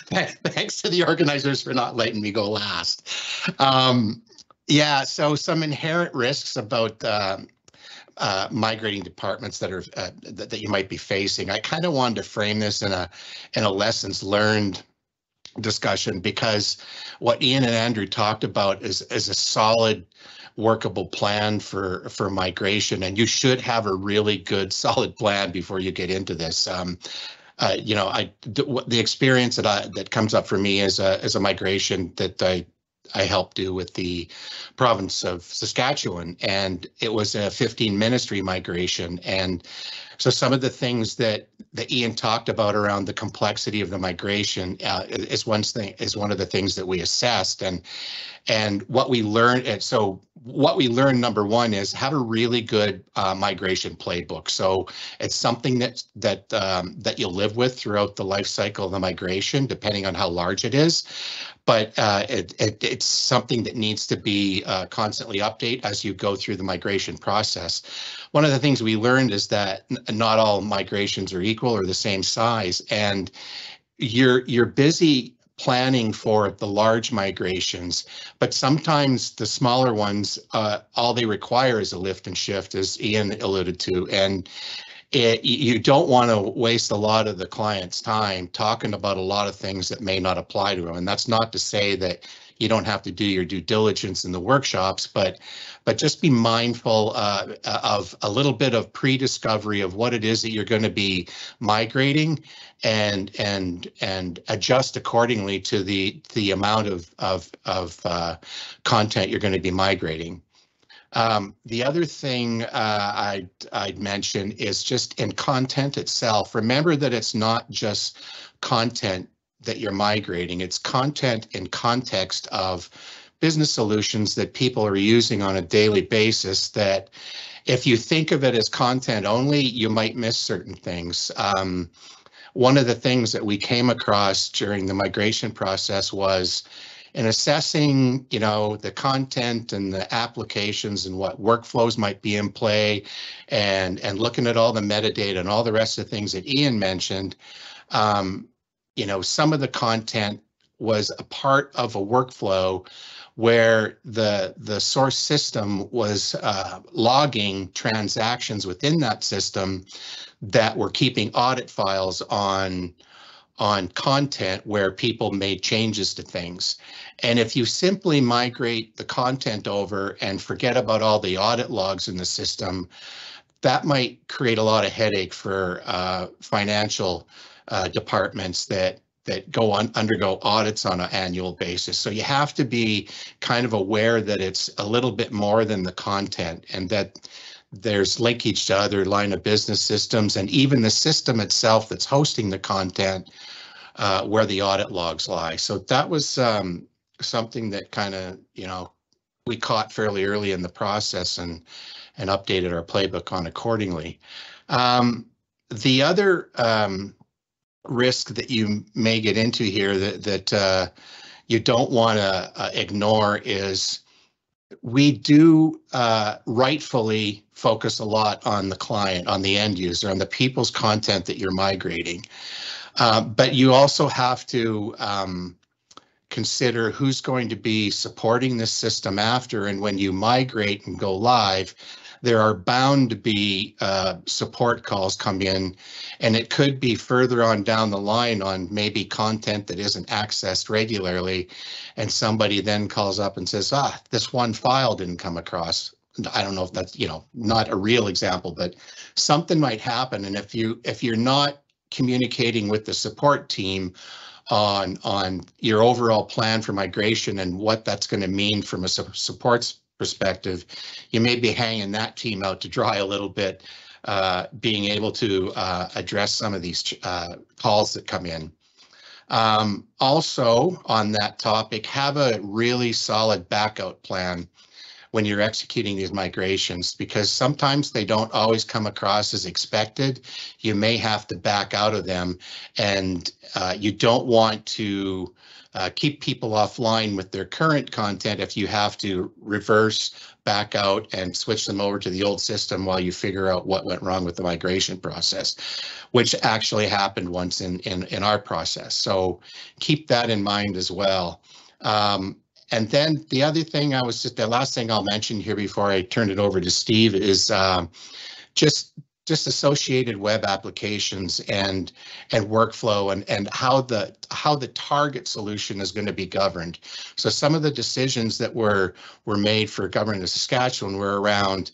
So thanks to the organizers for not letting me go last. Um, yeah, so some inherent risks about uh, migrating departments that are uh, that, that, you might be facing. I kind of wanted to frame this in a in a lessons learned discussion because what Ian and Andrew talked about is is a solid workable plan for for migration and you should have a really good (laughs) solid plan before you get into this um, uh, you know, I the, the experience that I that comes up for me as a as a migration that I I helped do with the province of Saskatchewan, and it was a 15 ministry migration. And so some of the things that that Ian talked about around the complexity of the migration uh, is one thing is one of the things that we assessed, and and what we learned. And so what we learned number one is have a really good uh, migration playbook. So it's something that that um, that you live with throughout the life cycle of the migration, depending on how large it is. But uh, it, it, it's something that needs to be uh, constantly update as you go through the migration process. One of the things we learned is that not all migrations are equal or the same size, and you're you're busy planning for the large migrations, but sometimes the smaller ones, uh, all they require is a lift and shift, as Ian alluded to. And it, you don't want to waste a lot of the client's time talking about a lot of things that may not apply to them. And that's not to say that you don't have to do your due diligence in the workshops, but but just be mindful uh, of a little bit of pre-discovery of what it is that you're going to be migrating, and and and adjust accordingly to the the amount of of of uh, content you're going to be migrating. Um, the other thing uh, I'd, I'd mention is just in content itself. Remember that it's not just content that you're migrating, it's content in context of business solutions that people are using on a daily basis that if you think of it as content only, you might miss certain things. Um, one of the things that we came across during the migration process was in assessing, you know, the content and the applications and what workflows might be in play and, and looking at all the metadata and all the rest of the things that Ian mentioned, um, you know, some of the content was a part of a workflow where the the source system was uh, logging transactions within that system that were keeping audit files on on content where people made changes to things. And if you simply migrate the content over and forget about all the audit logs in the system, that might create a lot of headache for uh, financial uh, departments that that go on undergo audits on an annual basis. So you have to be kind of aware that it's a little bit more than the content and that there's linkage to other line of business systems and even the system itself that's hosting the content uh, where the audit logs lie. So that was um, something that kind of, you know, we caught fairly early in the process and and updated our playbook on accordingly. Um, the other um, risk that you may get into here that that uh, you don't want to uh, ignore is we do uh, rightfully focus a lot on the client, on the end user, on the people's content that you're migrating. Uh, but you also have to um, consider who's going to be supporting this system after. And when you migrate and go live, there are bound to be uh, support calls come in, and it could be further on down the line on maybe content that isn't accessed regularly, and somebody then calls up and says, ah, this one file didn't come across. I don't know if that's you know not a real example, but something might happen, and if you if you're not communicating with the support team on on your overall plan for migration and what that's going to mean from a su support perspective, you may be hanging that team out to dry a little bit, uh, being able to uh, address some of these uh, calls that come in. Um, also on that topic, have a really solid backup plan when you're executing these migrations because sometimes they don't always come across as expected. You may have to back out of them and uh, you don't want to uh, keep people offline with their current content if you have to reverse back out and switch them over to the old system while you figure out what went wrong with the migration process, which actually happened once in, in, in our process. So keep that in mind as well. Um, and then the other thing I was just the last thing I'll mention here before I turn it over to Steve is um, just just associated web applications and and workflow and and how the how the target solution is going to be governed. So some of the decisions that were were made for government of Saskatchewan were around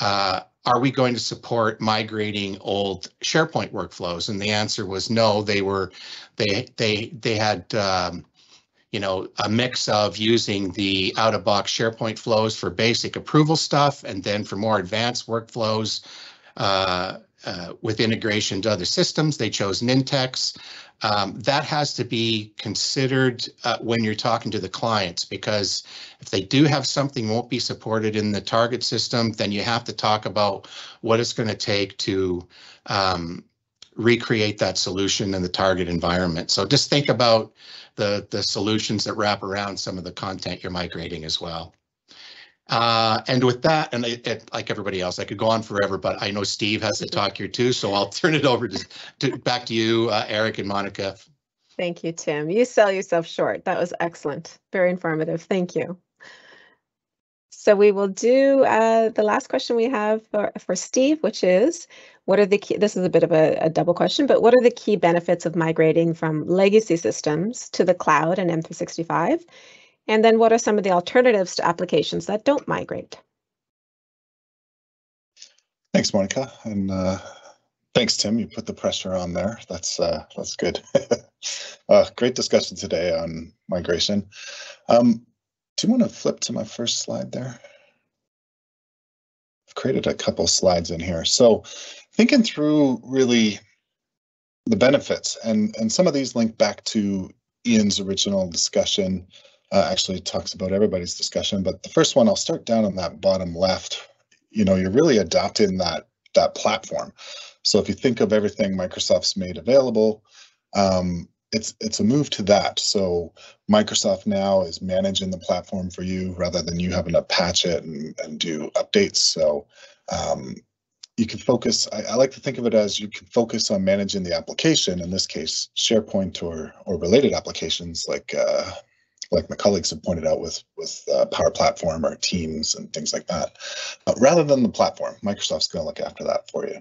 uh, are we going to support migrating old SharePoint workflows? And the answer was no. They were they they they had um, you know, a mix of using the out-of-box SharePoint flows for basic approval stuff, and then for more advanced workflows uh, uh, with integration to other systems, they chose Nintex. Um, that has to be considered uh, when you're talking to the clients because if they do have something won't be supported in the target system, then you have to talk about what it's going to take to um, recreate that solution in the target environment. So just think about the, the solutions that wrap around some of the content you're migrating as well. Uh, and with that, and it, it, like everybody else, I could go on forever, but I know Steve has to talk here too, so I'll (laughs) turn it over to, to back to you, uh, Eric and Monica. Thank you, Tim. You sell yourself short. That was excellent. Very informative. Thank you. So we will do uh, the last question we have for, for Steve, which is, what are the key, this is a bit of a, a, double question, but what are the key benefits of migrating from legacy systems to the cloud and M365? And then what are some of the alternatives to applications that don't migrate? Thanks, Monica. And uh, thanks, Tim. You put the pressure on there. That's uh, that's good. (laughs) uh, great discussion today on migration. Um, do you want to flip to my first slide there? I've created a couple slides in here. So thinking through really the benefits and, and some of these link back to Ian's original discussion uh, actually talks about everybody's discussion. But the first one, I'll start down on that bottom left. You know, you're really adopting that that platform. So if you think of everything Microsoft's made available, um, it's it's a move to that. So Microsoft now is managing the platform for you rather than you having to patch it and, and do updates. So um, you can focus. I, I, like to think of it as you can focus on managing the application. In this case, SharePoint or or related applications like uh, like my colleagues have pointed out with with uh, Power Platform or Teams and things like that, uh, rather than the platform. Microsoft's going to look after that for you.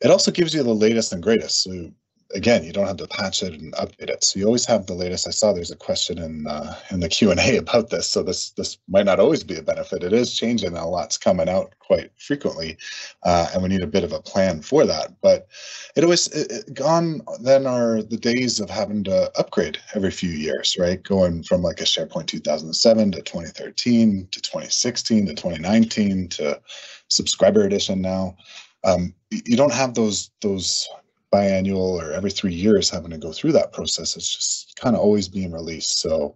It also gives you the latest and greatest. So again, you don't have to patch it and update it. So you always have the latest. I saw there's a question in uh, in the (laughs) Q and A about this. So this this might not always be a benefit. It is changing. A lot's coming out quite frequently, uh, and we need a bit of a plan for that. But it always it, it, gone. Then are the days of having to upgrade every few years, right? Going from like a SharePoint 2007 to 2013 to 2016 to 2019 to subscriber edition now. Um, you don't have those those biannual or every three years having to go through that process. It's just kind of always being released. So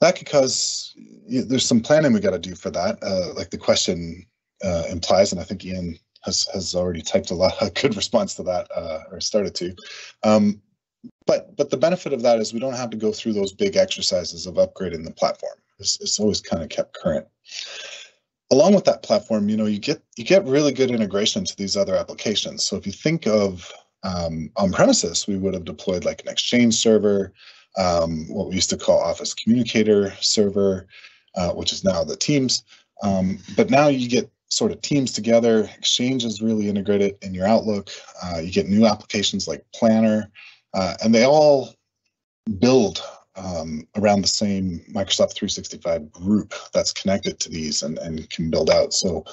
that could cause there's some planning we got to do for that. Uh, like the question uh, implies, and I think Ian has has already typed a lot a good response to that uh, or started to. Um, but but the benefit of that is we don't have to go through those big exercises of upgrading the platform. It's, it's always kind of kept current along with that platform, you know, you get you get really good integration to these other applications. So if you think of um, on premises, we would have deployed like an Exchange server, um, what we used to call Office Communicator server, uh, which is now the Teams. Um, but now you get sort of Teams together. Exchange is really integrated in your Outlook. Uh, you get new applications like Planner, uh, and they all build um, around the same Microsoft 365 group that's connected to these and, and can build out. So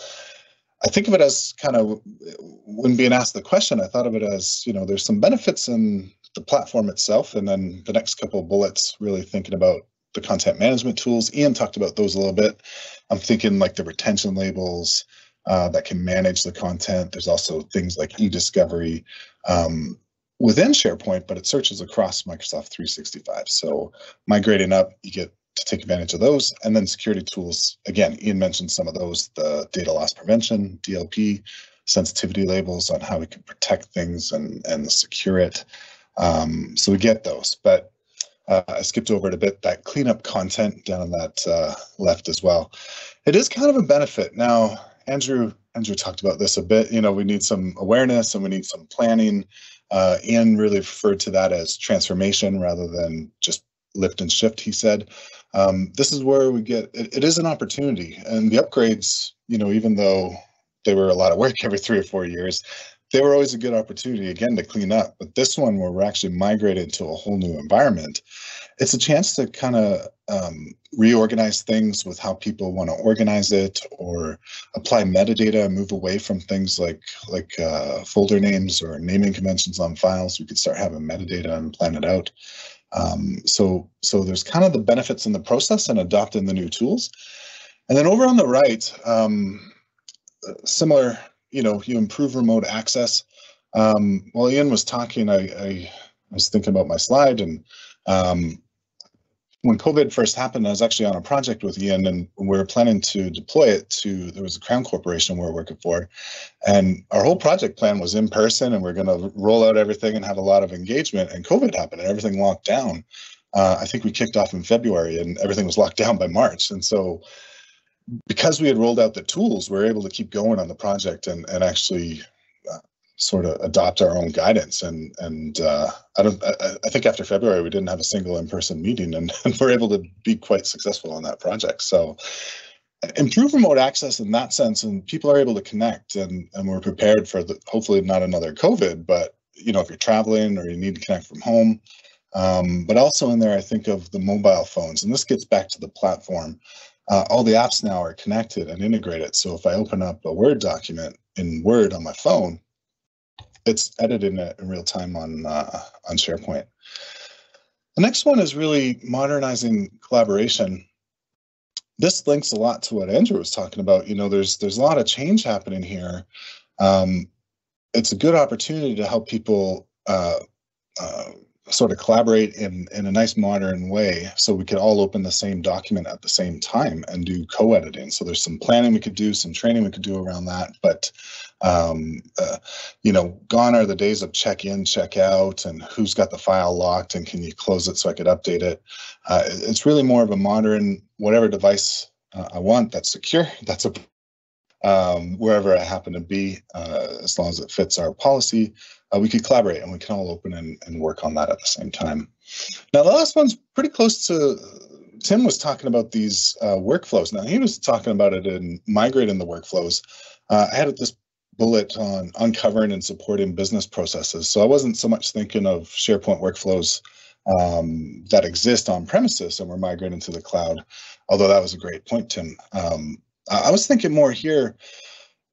I think of it as kind of when being asked the question, I thought of it as, you know, there's some benefits in the platform itself. And then the next couple of bullets really thinking about the content management tools. Ian talked about those a little bit. I'm thinking like the retention labels uh, that can manage the content. There's also things like e-discovery um, within SharePoint, but it searches across Microsoft 365. So migrating up, you get to take advantage of those. And then security tools, again, Ian mentioned some of those, the data loss prevention, DLP, sensitivity labels on how we can protect things and, and secure it. Um, so we get those, but uh, I skipped over it a bit, that cleanup content down on that uh, left as well. It is kind of a benefit. Now, Andrew, Andrew talked about this a bit, you know, we need some awareness and we need some planning. Uh, Ian really referred to that as transformation rather than just lift and shift, he said um, this is where we get it, it is an opportunity. And the upgrades you know even though they were a lot of work (laughs) every three or four years they were always a good opportunity again to clean up. But this one where we're actually migrated to a whole new environment it's a chance to kind of um, reorganize things with how people want to organize it or apply metadata and move away from things like like uh, folder names or naming conventions on files. We could start having metadata and plan it out um, so, so there's kind of the benefits in the process and adopting the new tools. And then over on the right, um, similar, you know, you improve remote access. Um, while Ian was talking, I, I, was thinking about my slide and um, when COVID first happened, I was actually on a project with Ian and we were planning to deploy it to, there was a Crown Corporation we are working for. And our whole project plan was in person and we are going to roll out everything and have a lot of engagement. And COVID happened and everything locked down. Uh, I think we kicked off in February and everything was locked down by March. And so because we had rolled out the tools, we are able to keep going on the project and, and actually sort of adopt our own guidance and and uh, I don't I, I, think after February we didn't have a single in-person meeting and, (laughs) and we're able to be quite successful on that project so improve remote access in that sense, and people are able to connect, and and we're prepared for the hopefully not another COVID, but you know if you're traveling or you need to connect from home. Um, but also in there, I think of the mobile phones, and this gets back to the platform. Uh, all the apps now are connected and integrated. So if I open up a Word document in Word on my phone, it's edited in, in real time on uh, on SharePoint. The next one is really modernizing collaboration. This links a lot to what Andrew was talking about. You know, there's there's a lot of change happening here. Um, it's a good opportunity to help people uh, uh, sort of collaborate in in a nice modern way so we could all open the same document at the same time and do co-editing. So there's some planning we could do some training we could do around that. But um, uh, you know gone are the days of check in check out and who's got the file locked and can you close it so i could update it. Uh, it's really more of a modern whatever device uh, i want that's secure (laughs) that's a um, wherever I happen to be, uh, as long as it fits our policy, uh, we could collaborate and we can all open and, and work on that at the same time. Now, the last one's pretty close to, Tim was talking about these uh, workflows. Now, he was talking about it in migrating the workflows. Uh, I had this bullet on uncovering and supporting business processes. So I wasn't so much thinking of SharePoint workflows um, that exist on premises and we're migrating to the cloud, although that was a great point, Tim. Um, I was thinking more here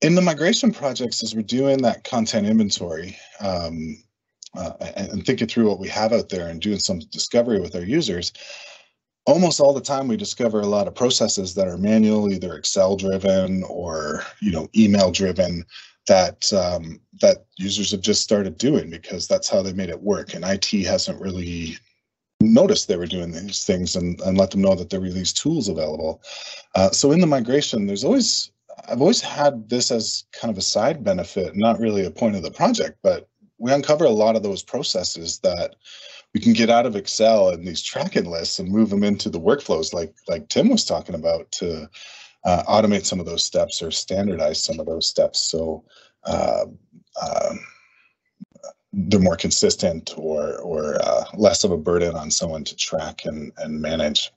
in the migration projects as we're doing that content inventory um, uh, and thinking through what we have out there and doing some discovery with our users. Almost all the time, we discover a lot of processes that are manual, either Excel driven or you know email driven, that um, that users have just started doing because that's how they made it work. And IT hasn't really noticed they were doing these things and, and let them know that there were these tools available. Uh, so in the migration, there's always, I've always had this as kind of a side benefit, not really a point of the project, but we uncover a lot of those processes that we can get out of Excel and these tracking lists and move them into the workflows like like Tim was talking about to uh, automate some of those steps or standardize some of those steps. So uh, um, they're more consistent or or uh, less of a burden on someone to track and and manage.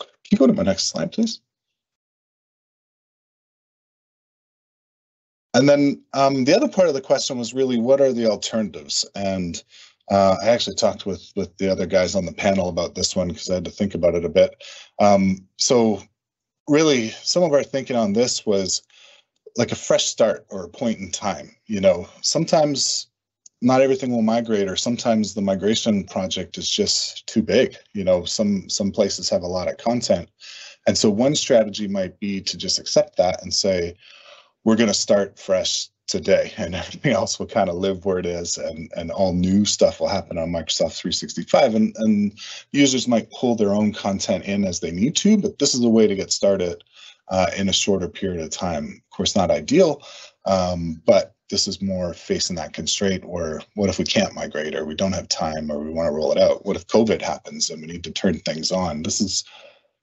Can you go to my next slide, please? And then um, the other part of the question was really what are the alternatives? And uh, I actually talked with with the other guys on the panel about this one because I had to think about it a bit. Um, so really, some of our thinking on this was like a fresh start or a point in time. You know, sometimes not everything will migrate or sometimes the migration project is just too big. You know some some places have a lot of content. And so one strategy might be to just accept that and say we're going to start fresh today (laughs) and everything else will kind of live where it is and and all new stuff will happen on microsoft 365 and and users might pull their own content in as they need to but this is a way to get started uh, in a shorter period of time. Of course not ideal um, but this is more facing that constraint or what if we can't migrate or we don't have time or we want to roll it out? What if COVID happens and we need to turn things on? This is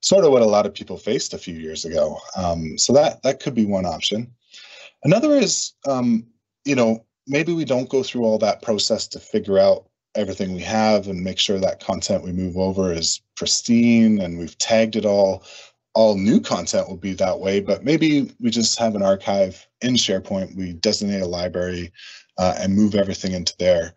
sort of what a lot of people faced a few years ago. Um, so that that could be one option. Another is, um, you know, maybe we don't go through all that process to figure out everything we have and make sure that content we move over is pristine and we've tagged it all all new content will be that way, but maybe we just have an archive in SharePoint. We designate a library uh, and move everything into there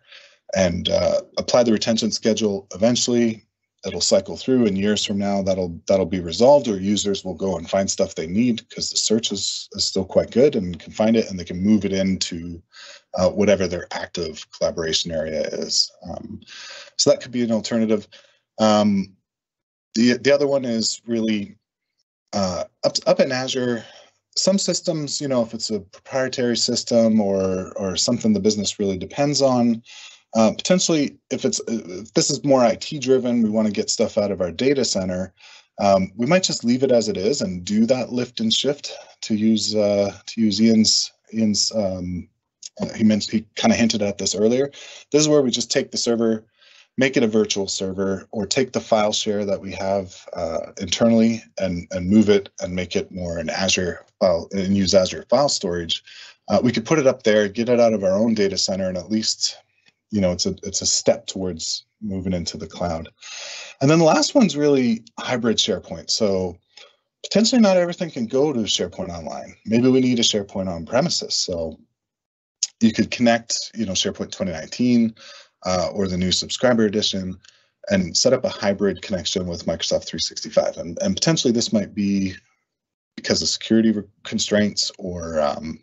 and uh, apply the retention schedule. Eventually, it'll cycle through and years from now that'll that'll be resolved or users will go and find stuff they need because the search is, is still quite good and can find it and they can move it into uh, whatever their active collaboration area is. Um, so that could be an alternative. Um, the, the other one is really uh, up up in Azure, some systems, you know, if it's a proprietary system or or something the business really depends on, uh, potentially if it's if this is more IT driven, we want to get stuff out of our data center. Um, we might just leave it as it is and do that lift and shift to use uh, to use Ian's Ian's. Um, uh, he mentioned he kind of hinted at this earlier. This is where we just take the server make it a virtual server or take the file share that we have uh, internally and, and move it and make it more an Azure file and use Azure file storage. Uh, we could put it up there, get it out of our own data center, and at least, you know, it's a it's a step towards moving into the cloud. And then the last one's really hybrid SharePoint. So potentially not everything can go to SharePoint Online. Maybe we need a SharePoint on premises. So you could connect, you know, SharePoint 2019 uh, or the new subscriber edition and set up a hybrid connection with Microsoft 365. And, and potentially this might be because of security constraints or um,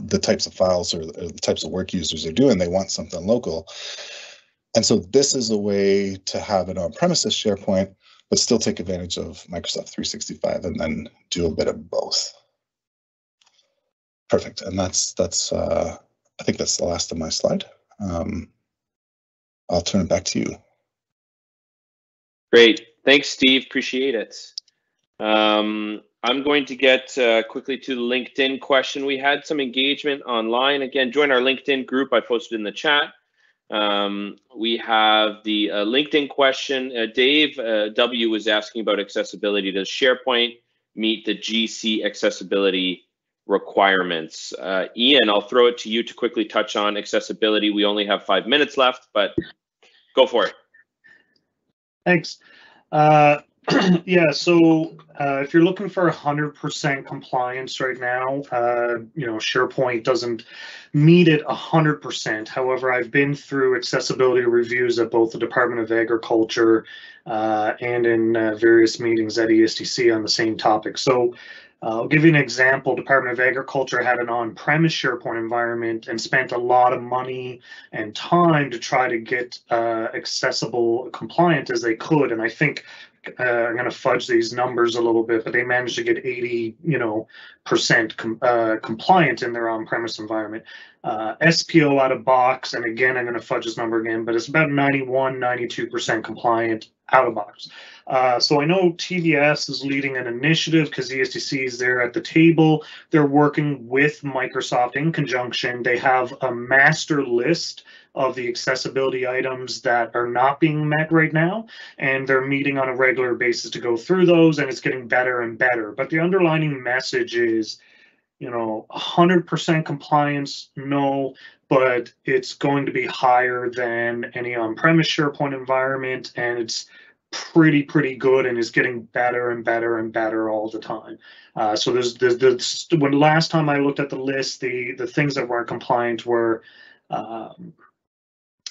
the types of files or, or the types of work users are doing. They want something local. And so this is a way to have an on-premises SharePoint, but still take advantage of Microsoft 365 and then do a bit of both. Perfect. And that's, that's uh, I think that's the last of my slide. Um, I'll turn it back to you. Great. Thanks, Steve. Appreciate it. Um, I'm going to get uh, quickly to the LinkedIn question. We had some engagement online. Again, join our LinkedIn group. I posted in the chat. Um, we have the uh, LinkedIn question. Uh, Dave uh, W was asking about accessibility. Does SharePoint meet the GC accessibility requirements? Uh, Ian, I'll throw it to you to quickly touch on accessibility. We only have five minutes left, but go for it. Thanks. Uh, (clears throat) yeah, so uh, if you're looking for 100% compliance right now, uh, you know, SharePoint doesn't meet it 100%. However, I've been through accessibility reviews at both the Department of Agriculture uh, and in uh, various meetings at ESDC on the same topic. So uh, I'll give you an example. Department of Agriculture had an on-premise SharePoint environment and spent a lot of money and time to try to get uh, accessible compliant as they could. And I think uh, I'm going to fudge these numbers a little bit, but they managed to get 80, you know, percent com uh, compliant in their on-premise environment. Uh, SPO out of box, and again, I'm going to fudge this number again, but it's about 91, 92% compliant out of box. Uh, so I know TDS is leading an initiative because ESDC is there at the table. They're working with Microsoft in conjunction. They have a master list of the accessibility items that are not being met right now, and they're meeting on a regular basis to go through those, and it's getting better and better. But the underlining message is, you know, 100% compliance, no, but it's going to be higher than any on-premise SharePoint environment, and it's pretty pretty good and is getting better and better and better all the time. Uh, so there's, there's there's when last time I looked at the list, the the things that weren't compliant were, um,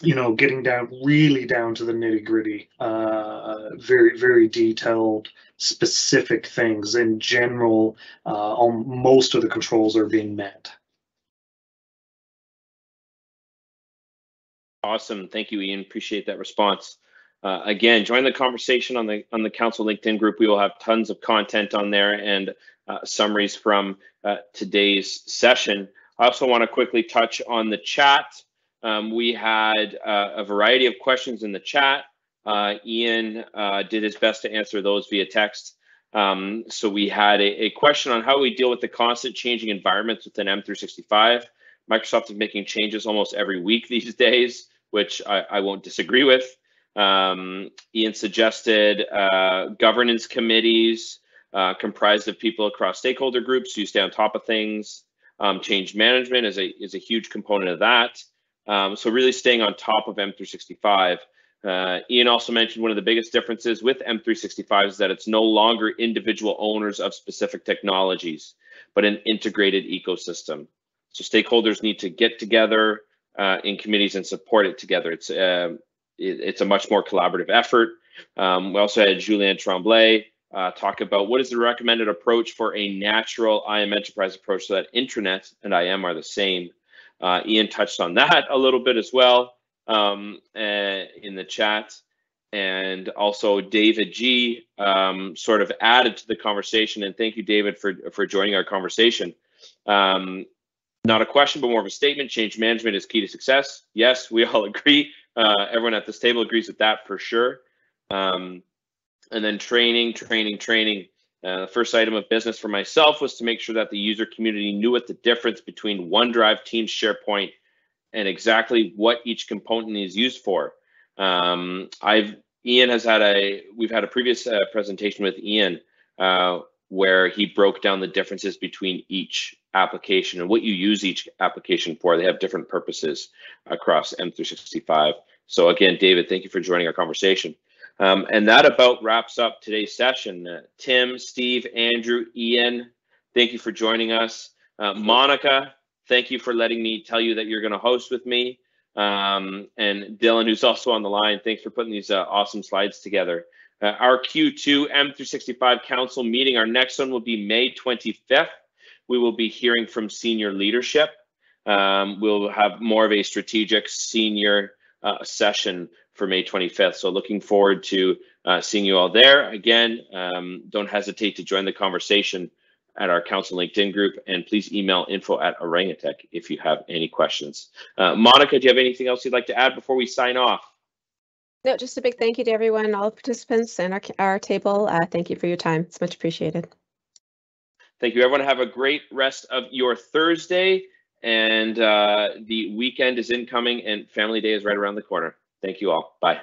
you know, getting down really down to the nitty gritty, uh, very very detailed, specific things. In general, uh, on most of the controls are being met. Awesome, thank you, Ian. Appreciate that response. Uh, again, join the conversation on the on the council LinkedIn group. We will have tons of content on there and uh, summaries from uh, today's session. I also want to quickly touch on the chat. Um, we had uh, a variety of questions in the chat. Uh, Ian uh, did his best to answer those via text. Um, so we had a, a, question on how we deal with the constant changing environments within M365. Microsoft is making changes almost every week (laughs) these days, which I, I won't disagree with. Um, Ian suggested uh, governance committees uh, comprised of people across stakeholder groups who stay on top of things. Um, change management is a is a huge component of that. Um, so really staying on top of M365. Uh, Ian also mentioned one of the biggest differences with M365 is that it's no longer individual owners of specific technologies, but an integrated ecosystem. So stakeholders need to get together uh, in committees and support it together. It's uh, it, it's a much more collaborative effort. Um, we also had Julien Tremblay uh, talk about what is the recommended approach for a natural IAM enterprise approach so that intranet and IAM are the same. Uh, Ian touched on that a little bit as well um, uh, in the chat. And also David G um, sort of added to the conversation. And thank you, David, for, for joining our conversation. Um, not a question, but more of a statement. Change management is key to success. Yes, we all (laughs) agree. Uh, everyone at this table agrees with that for sure. Um, and then training, training, training. Uh, the first item of business for myself was to make sure that the user community knew what the difference between OneDrive, Teams, SharePoint, and exactly what each component is used for. Um, I've Ian has had a we've had a previous uh, presentation with Ian uh, where he broke down the differences between each application and what you use each application for. They have different purposes across M365. So again, David, thank you for joining our conversation. Um, and that about wraps up today's session. Uh, Tim, Steve, Andrew, Ian, thank you for joining us. Uh, Monica, thank you for letting me tell you that you're going to host with me. Um, and Dylan, who's also on the line, thanks for putting these uh, awesome slides together. Uh, our Q2 M365 Council meeting, our next one will be May 25th. We will be hearing from senior leadership. Um, we'll have more of a strategic senior uh, session for May 25th. So looking forward to uh, seeing you all there. Again, um, don't hesitate to join the conversation at our council LinkedIn group and please email info at Orangutech if you have any questions. Uh, Monica, do you have anything else you'd like to add before we sign off? No, just a big thank you to everyone, all participants and our, our table. Uh, thank you for your time. It's much appreciated. Thank you, everyone. Have a great rest of your Thursday. And uh, the weekend is incoming and family day is right around the corner. Thank you all. Bye.